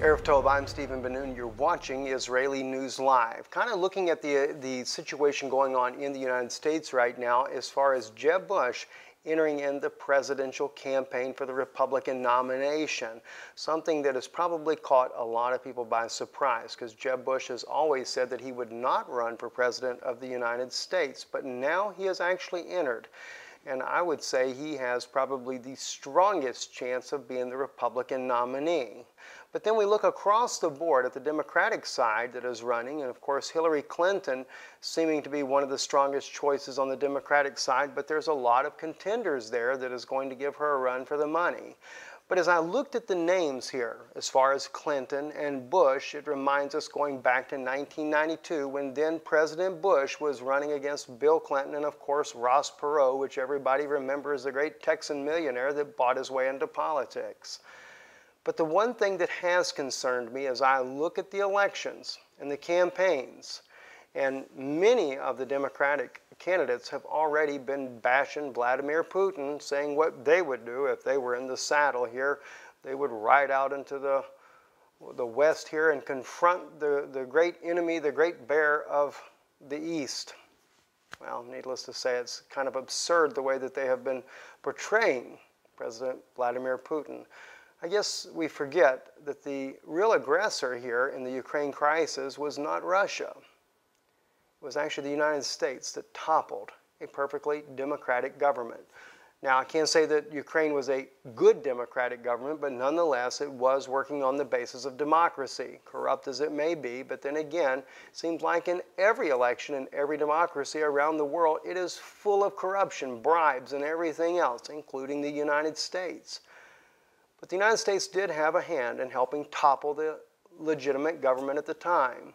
Erev Tov, I'm Stephen Ben-Nun. You're watching Israeli News Live. Kind of looking at the, the situation going on in the United States right now as far as Jeb Bush entering in the presidential campaign for the Republican nomination. Something that has probably caught a lot of people by surprise because Jeb Bush has always said that he would not run for president of the United States, but now he has actually entered and I would say he has probably the strongest chance of being the Republican nominee. But then we look across the board at the Democratic side that is running, and of course Hillary Clinton seeming to be one of the strongest choices on the Democratic side, but there's a lot of contenders there that is going to give her a run for the money. But as I looked at the names here, as far as Clinton and Bush, it reminds us going back to 1992 when then President Bush was running against Bill Clinton and, of course, Ross Perot, which everybody remembers the great Texan millionaire that bought his way into politics. But the one thing that has concerned me as I look at the elections and the campaigns, and many of the Democratic candidates have already been bashing Vladimir Putin, saying what they would do if they were in the saddle here. They would ride out into the, the West here and confront the, the great enemy, the great bear of the East. Well, needless to say, it's kind of absurd the way that they have been portraying President Vladimir Putin. I guess we forget that the real aggressor here in the Ukraine crisis was not Russia. Was actually the United States that toppled a perfectly democratic government. Now, I can't say that Ukraine was a good democratic government, but nonetheless, it was working on the basis of democracy, corrupt as it may be. But then again, it seems like in every election, in every democracy around the world, it is full of corruption, bribes, and everything else, including the United States. But the United States did have a hand in helping topple the legitimate government at the time.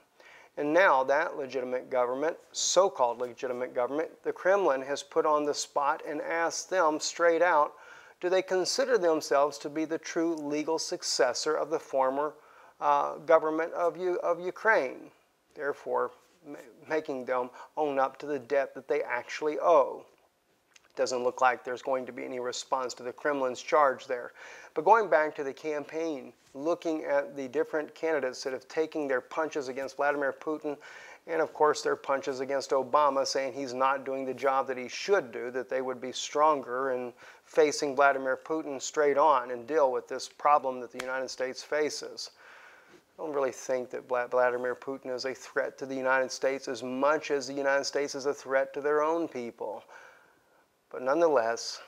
And now that legitimate government, so-called legitimate government, the Kremlin has put on the spot and asked them straight out, do they consider themselves to be the true legal successor of the former uh, government of, U of Ukraine? Therefore, making them own up to the debt that they actually owe. Doesn't look like there's going to be any response to the Kremlin's charge there. But going back to the campaign, looking at the different candidates that have taken their punches against Vladimir Putin and of course their punches against Obama saying he's not doing the job that he should do, that they would be stronger in facing Vladimir Putin straight on and deal with this problem that the United States faces. I don't really think that Vladimir Putin is a threat to the United States as much as the United States is a threat to their own people. But nonetheless,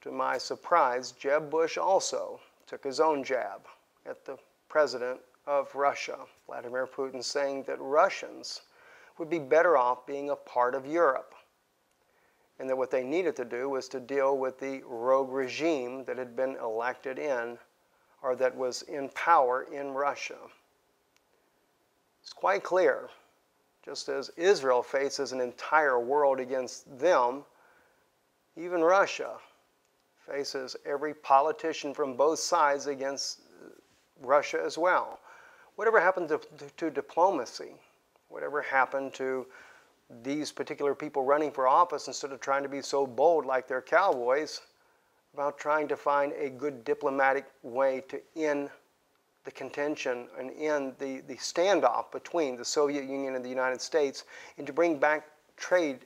to my surprise, Jeb Bush also took his own jab at the president of Russia, Vladimir Putin, saying that Russians would be better off being a part of Europe. And that what they needed to do was to deal with the rogue regime that had been elected in or that was in power in Russia. It's quite clear, just as Israel faces an entire world against them, even Russia faces every politician from both sides against uh, Russia as well. Whatever happened to, to, to, diplomacy? Whatever happened to these particular people running for office instead of trying to be so bold like their cowboys about trying to find a good diplomatic way to end the contention and end the, the standoff between the Soviet Union and the United States and to bring back trade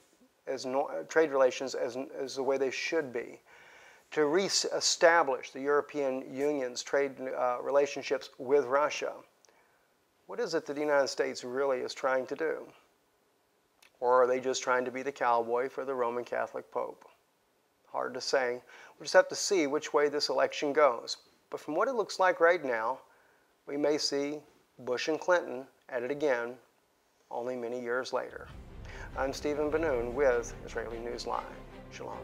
as no, trade relations as, as the way they should be, to re-establish the European Union's trade uh, relationships with Russia. What is it that the United States really is trying to do? Or are they just trying to be the cowboy for the Roman Catholic Pope? Hard to say. We just have to see which way this election goes. But from what it looks like right now, we may see Bush and Clinton at it again, only many years later. I'm Stephen Ben-Nun with Israeli News Live. Shalom.